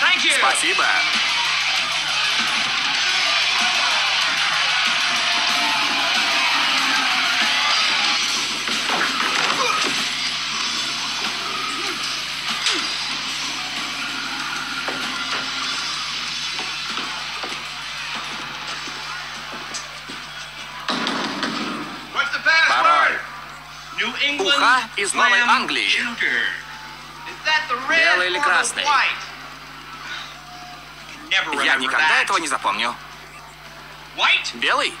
Thank you. Спасибо. What's the password? Пароль. New England Уха из Новой clam Англии. Белый или красный? Я никогда этого не запомню. Белый?